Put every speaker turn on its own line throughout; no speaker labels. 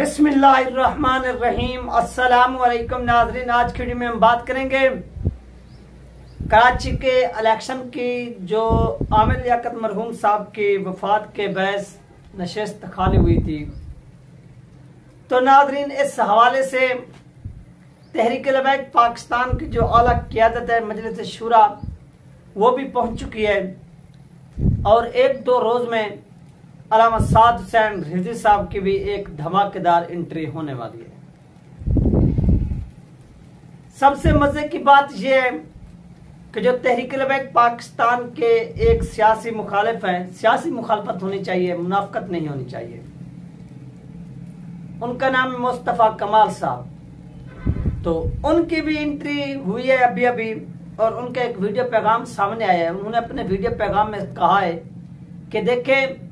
बिस्मिल्लाहिर्रहमानिर्रहीम। अस्सलाम वालेकुम नाजरीन, आज की वीडियो में हम बात करेंगे कराची के इलेक्शन की, जो आमिर लियाकत मरहूम साहब की वफात के बहस नशस्त खाली हुई थी। तो नाजरीन, इस हवाले से तहरीक लबैक पाकिस्तान की जो अला क्यादत है, मजलिस शुरा, वो भी पहुँच चुकी है। और एक दो रोज में अलामा साद हुसैन रिजी साहब की भी एक धमाकेदार एंट्री होने वाली है। सबसे मज़े की बात यह है कि जो तहरीक लबैक पाकिस्तान के एक सियासी मुखालिफ हैं, सियासी मुखालफत होनी चाहिए मुनाफ्त नहीं होनी चाहिए। उनका नाम है मुस्तफ़ा कमाल साहब। तो उनकी भी एंट्री हुई है अभी अभी, और उनका एक वीडियो पैगाम सामने आया है। उन्होंने अपने वीडियो पैगाम में कहा है कि देखें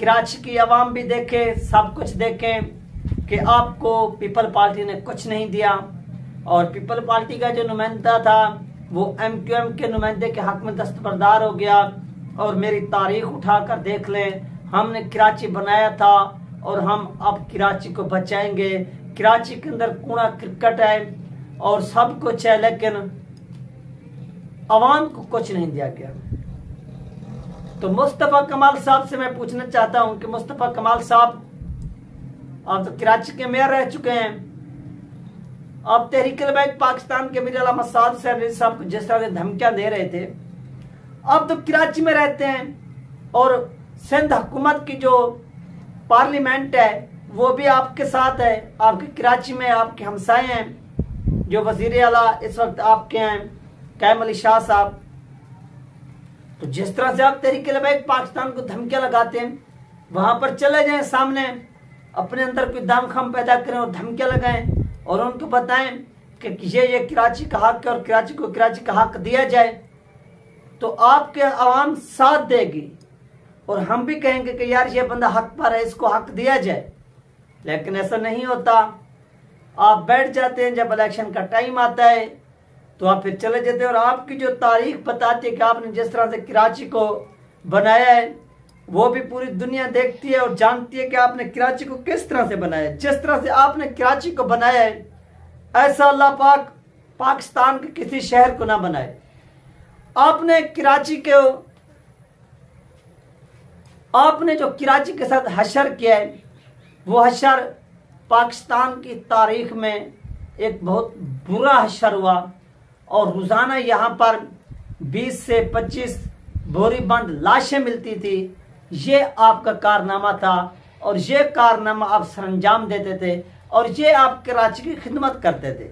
कराची की आवाम भी देखे, सब कुछ देखे कि आपको पीपल पार्टी ने कुछ नहीं दिया। और पीपल पार्टी का जो नुमाइंदा था, वो एम क्यू एम के नुमाइंदे के हक में दस्तबरदार हो गया। और मेरी तारीख उठाकर देख लें, हमने कराची बनाया था और हम अब कराची को बचाएँगे। कराची के अंदर कूड़ा क्रिकेट है और सब कुछ है, लेकिन अवाम को कुछ नहीं दिया गया। तो मुस्तफ़ा कमाल साहब से मैं पूछना चाहता हूँ कि मुस्तफ़ा कमाल साहब, आप तो कराची के मेयर रह चुके हैं। आप तहरीक लबैक पाकिस्तान के मीर मसाद साहब को जिस तरह से धमकियाँ दे रहे थे अब तो कराची में रहते हैं और सिंध हुकूमत की जो पार्लियामेंट है, वो भी आपके साथ है, आपके कराची में आपके हमसाए हैं, जो वज़ीर अला इस वक्त आपके हैं कैम अली शाह साहब। तो जिस तरह से आप तरीके लबैक पाकिस्तान को धमकियाँ लगाते हैं, वहाँ पर चले जाएँ सामने, अपने अंदर कोई दाम खम पैदा करें और धमकियाँ लगाएँ और उनको बताएँ कि ये ये कराची का हक है और कराची को कराची का हक दिया जाए तो आपके आवाम साथ देगी। और हम भी कहेंगे कि यार, ये बंदा हक पर है, इसको हक दिया जाए। लेकिन ऐसा नहीं होता। आप बैठ जाते हैं जब इलेक्शन का टाइम आता है तो आप फिर चले जाते और आपकी जो तारीख बताती है कि आपने जिस तरह से कराची को बनाया है, वो भी पूरी दुनिया देखती है और जानती है कि आपने कराची को किस तरह से बनाया है। जिस तरह से आपने कराची को बनाया है, ऐसा अल्लाह पाक पाकिस्तान के किसी शहर को ना बनाए। आपने कराची के, आपने जो कराची के साथ हशर किया है, वो हशर पाकिस्तान की तारीख में एक बहुत बुरा हशर हुआ। और रोज़ाना यहाँ पर 20 से 25 बोरी बंद लाशें मिलती थी। ये आपका कारनामा था और ये कारनामा आप सरंजाम देते थे और ये आप कराची की खिदमत करते थे।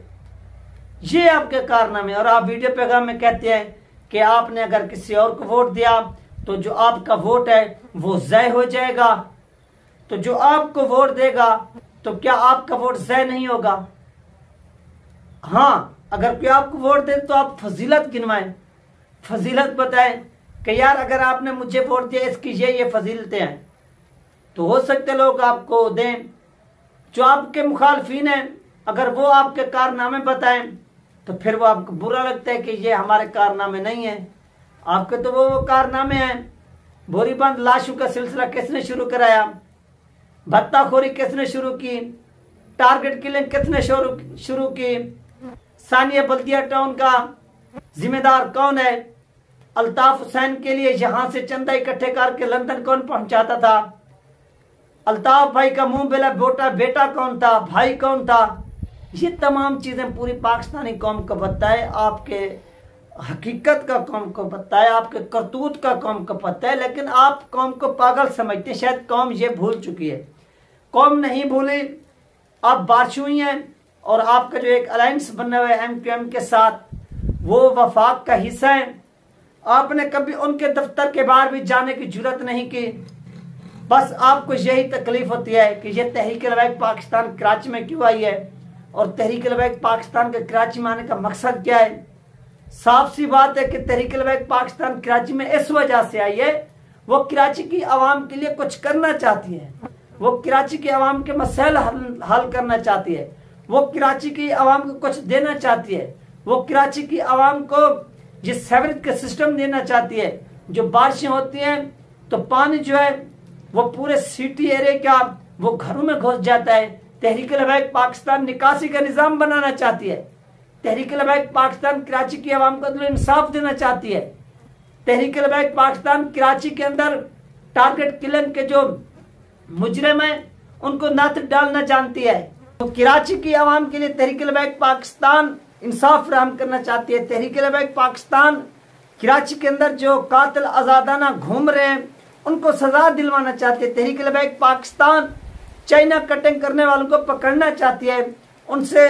ये आपके कारनामे और आप वीडियो पैगाम में कहते हैं कि आपने अगर किसी और को वोट दिया तो जो आपका वोट है, वो जय हो जाएगा। तो जो आपको वोट देगा तो क्या आपका वोट जय नहीं होगा? हाँ अगर कोई आपको वोट दे तो आप फजीलत गिनवाएँ। फजीलत बताएँ कि यार, अगर आपने मुझे वोट दिया, इसकी ये ये फजीलतें हैं। तो हो सकते लोग आपको दें, जो आपके मुखालफी हैं, अगर वो आपके कारनामे बताएँ तो फिर वो आपको बुरा लगता है कि ये हमारे कारनामे नहीं है। आपके तो वो वो कारनामे हैं। बोरीबंद लाशों का सिलसिला किसने शुरू कराया? भत्ताखोरी किसने शुरू की? टारगेट किलिंग किसने शुरू की? सानिया बल्दिया टाउन का जिम्मेदार कौन है? अल्ताफ हुसैन के लिए यहाँ से चंदा इकट्ठे करके लंदन कौन पहुंचाता था? अल्ताफ भाई का मुँह बेला बेटा बेटा कौन था? भाई कौन था? ये तमाम चीज़ें पूरी पाकिस्तानी कौम को बताए, आपके हकीकत का कौम को बताए, आपके करतूत का कौम को पता है लेकिन आप कौम को पागल समझते हैं, शायद कौम ये भूल चुकी है। कौम नहीं भूली, आप बारिश हुई हैं। और आपका जो एक अलायंस बना हुआ है एम क्यू एम के साथ वो वफाक का हिस्सा है। आपने कभी उनके दफ्तर के बाहर भी जाने की ज़रूरत नहीं की। बस आपको यही तकलीफ़ होती है कि ये तहरीक लबैक पाकिस्तान कराची में क्यों आई है? और तहरीक लबैक पाकिस्तान के कराची में आने का मकसद क्या है? साफ़ सी बात है कि तहरीक लबैक पाकिस्तान कराची में इस वजह से आई है वो कराची की आवाम के लिए कुछ करना चाहती है। वो कराची की आवाम के मसैल हल, हल करना चाहती है। वो कराची की आवाम को कुछ देना चाहती है। वो कराची की आवाम को ये सेवरेज का सिस्टम देना चाहती है, जो बारिशें होती हैं तो पानी जो है, वो पूरे सिटी एरिया का, वो घरों में घुस जाता है। तहरीक लबैक पाकिस्तान निकासी का निज़ाम बनाना चाहती है। तहरीक लबैक पाकिस्तान कराची की आवाम को इंसाफ देना चाहती है। तहरीक लबैक पाकिस्तान कराची के अंदर टारगेट किलिंग के जो मुजरम है, उनको नथ डालना जानती है। तो कराची की आवाम के लिए तहरीक लबैक पाकिस्तान इंसाफ फ्राहम करना चाहती है। तहरीक लबैक पाकिस्तान कराची के अंदर जो कातिल आज़ादाना घूम रहे हैं, उनको सजा दिलवाना चाहती है। तहरीक लबैक पाकिस्तान चाइना कटिंग करने वालों को पकड़ना चाहती है। उनसे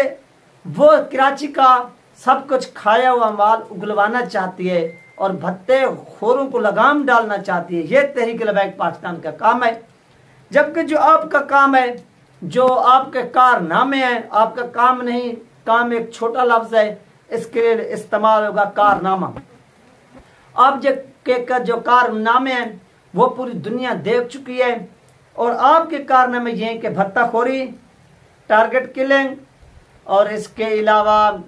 वो कराची का सब कुछ खाया हुआ माल उगलवाना चाहती है और भत्ते खोरों को लगाम डालना चाहती है। ये तहरीक लबैक पाकिस्तान का काम है। जबकि जो आपका काम है जो आपके कारनामे हैं, आपका काम नहीं, काम एक छोटा लफ्ज है, इसके लिए इस्तेमाल होगा कारनामा। आप जो के जो कारनामे हैं, वो पूरी दुनिया देख चुकी है, और आपके कारनामे ये हैं कि भत्ताखोरी, टारगेट किलिंग, और इसके अलावा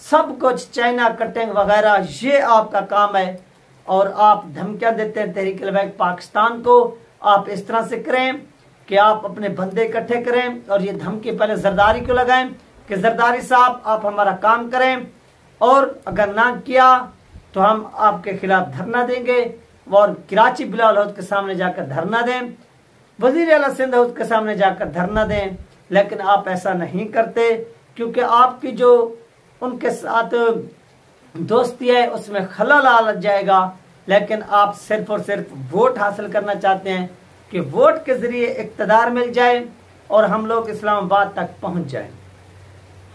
सब कुछ चाइना कटिंग वगैरह, ये आपका काम है, और आप धमकियाँ देते हैं तहरीक पाकिस्तान को, आप इस तरह से करें। कि आप अपने बंदे इकट्ठे करें और ये धमकी पहले जरदारी को लगाएँ कि जरदारी साहब, आप हमारा काम करें। और अगर ना किया तो हम आपके खिलाफ धरना देंगे और कराची बिलाल हाउस के सामने जाकर धरना दें। वज़ीर अला सिंध हाउस के सामने जाकर धरना दें। लेकिन आप ऐसा नहीं करते, क्योंकि आपकी जो उनके साथ दोस्ती है, उसमें खलल आ जाएगा। लेकिन आप सिर्फ़ और सिर्फ़ वोट हासिल करना चाहते हैं कि वोट के ज़रिए इकतदार मिल जाए और हम लोग इस्लामाबाद तक पहुँच जाए।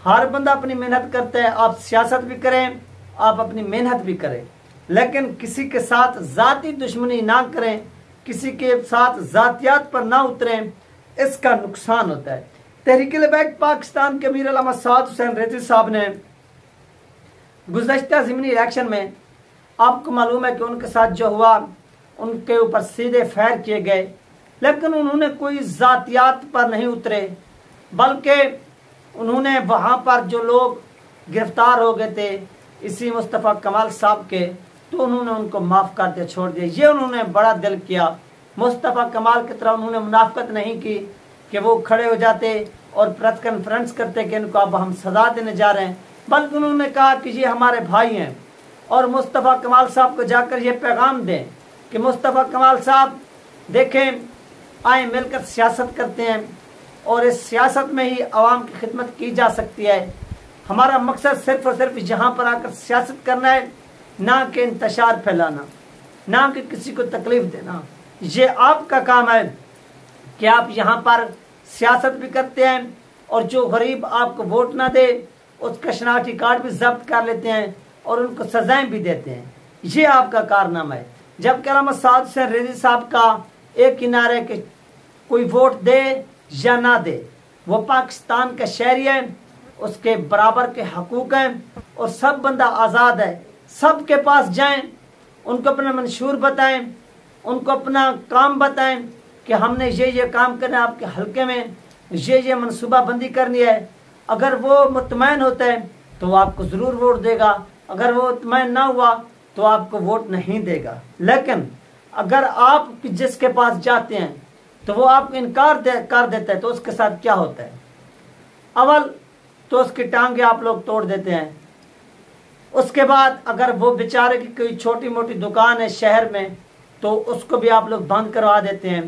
हर बंदा अपनी मेहनत करता है, आप सियासत भी करें, आप अपनी मेहनत भी करें। लेकिन किसी के साथ जाति दुश्मनी ना करें, किसी के साथ जातियात पर ना उतरें, इसका नुकसान होता है। तहरीक बैग पाकिस्तान के अमीर साद हुसैन रेजी साहब ने गुजशत ज़मनी इलेक्शन में, आपको मालूम है कि उनके साथ जो हुआ, उनके ऊपर सीधे फैर किए गए। लेकिन उन्होंने कोई जातियात पर नहीं उतरे, बल्कि उन्होंने वहाँ पर जो लोग गिरफ़्तार हो गए थे, इसी मुस्तफ़ा कमाल साहब के तो उन्होंने उनको माफ़ कर दिया, छोड़ दिया। ये उन्होंने बड़ा दिल किया। मुस्तफ़ा कमाल की तरह उन्होंने मुनाफ्त नहीं की कि वो खड़े हो जाते और प्रेस कॉन्फ्रेंस करते कि इनको अब हम सजा देने जा रहे हैं। बल्कि उन्होंने कहा कि ये हमारे भाई हैं और मुस्तफ़ा कमाल साहब को जाकर ये पैगाम दें कि मुस्तफ़ा कमाल साहब, देखें आए मिलकर सियासत करते हैं और इस सियासत में ही आवाम की खिदमत की जा सकती है। हमारा मकसद सिर्फ़ और सिर्फ़ यहाँ पर आकर सियासत करना है, ना कि इंतशार फैलाना, ना कि किसी को तकलीफ़ देना। ये आपका काम है कि आप यहाँ पर सियासत भी करते हैं और जो गरीब आपको वोट ना दे उसका शनाख्ती कार्ड भी जब्त कर लेते हैं और उनको सजाएँ भी देते हैं। ये आपका कारनामा है। जब करामत साद से रेजी साहब का एक किनारे के कोई वोट दे या ना दे। वो पाकिस्तान का शहरी है, उसके बराबर के हकूक हैं और सब बंदा आज़ाद है। सब के पास जाएँ, उनको अपना मंशूर बताएँ, उनको अपना काम बताएँ कि हमने ये ये काम करना है आपके हल्के में, ये ये मनसूबा बंदी करनी है। अगर वो मुतमैन होता है तो वो आपको ज़रूर वोट देगा। अगर वो मुतमैन ना हुआ तो आपको वोट नहीं देगा। लेकिन अगर आप जिसके पास जाते हैं तो वो आपको इनकार दे, कर देता है तो उसके साथ क्या होता है? अवल तो उसकी टांगे आप लोग तोड़ देते हैं। उसके बाद अगर वो बेचारे की कोई छोटी मोटी दुकान है शहर में तो उसको भी आप लोग बंद करवा देते हैं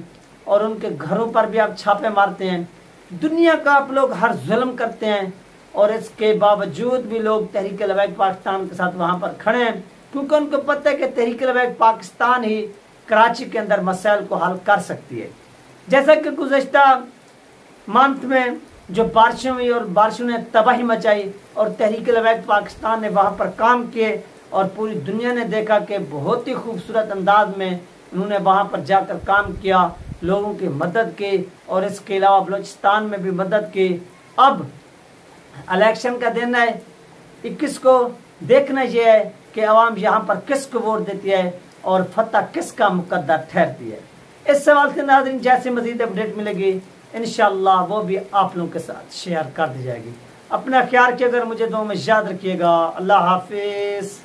और उनके घरों पर भी आप छापे मारते हैं। दुनिया का आप लोग हर जुल्म करते हैं और इसके बावजूद भी लोग तहरीक लबैक पाकिस्तान के साथ वहाँ पर खड़े हैं क्योंकि उनको पता है कि तहरीक लबैक पाकिस्तान ही कराची के अंदर मसाइल को हल कर सकती है। जैसा कि गुजशत मंथ में जो बारिशों हुई और बारिशों ने तबाही मचाई और तहरीक लवैक पाकिस्तान ने वहाँ पर काम किए और पूरी दुनिया ने देखा कि बहुत ही खूबसूरत अंदाज में उन्होंने वहाँ पर जाकर काम किया, लोगों की मदद की और इसके अलावा बलोचिस्तान में भी मदद की। अब इलेक्शन का दिन है, इक्कीस को देखना यह है कि आवाम यहाँ पर किसको वोट देती है और फतह किसका मुकद्दर ठहरती है? इस सवाल के नाजरीन, जैसे मजीद अपडेट मिलेगी इन वो भी आप लोगों के साथ शेयर कर दी जाएगी। अपना ख्याल के अगर मुझे दो में याद रखिएगा। अल्लाह हाफिज़।